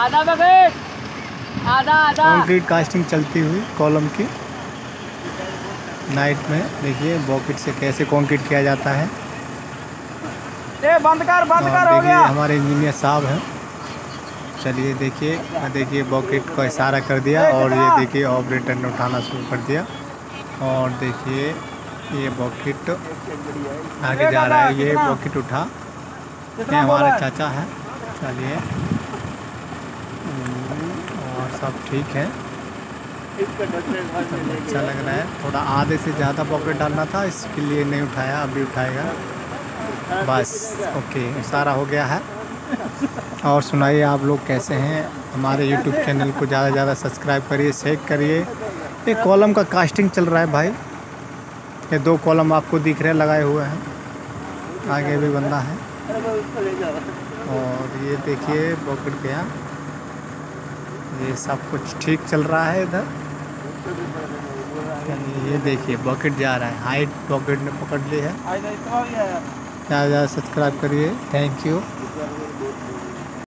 आधा आधा आधा। कास्टिंग चलती हुई कॉलम की। नाइट में देखिए बॉकेट से कैसे कंक्रीट किया जाता है। ए बंद कर बंद कर हो देखिए गया। हमारे इंजीनियर साहब हैं। चलिए देखिए देखिए बॉकेट को इशारा कर दिया और ये देखिए ऑपरेटर ने उठाना शुरू कर दिया। और देखिए ये बॉकेट आगे जा रहा है। ये बॉकेट उठा। ये हमारा चाचा है। चलिए। हम्म, और सब ठीक है। अच्छा लग रहा है। थोड़ा आधे से ज़्यादा पॉकेट डालना था इसके लिए नहीं उठाया अभी उठाएगा। बस ओके सारा हो गया है। और सुनाइए आप लोग कैसे हैं? हमारे यूट्यूब चैनल को ज़्यादा से ज़्यादा सब्सक्राइब करिए शेयर करिए। ये कॉलम का कास्टिंग चल रहा है भाई। ये दो कॉलम आपको दिख रहे लगाए हुए हैं। आगे भी बंदा है। और ये देखिए पॉकेट गया ये सब कुछ ठीक चल रहा है इधर। चलिए ये देखिए बकेट जा रहा है। हाइट बकेट ने पकड़ ली है। से ज़्यादा सब्सक्राइब करिए। Thank you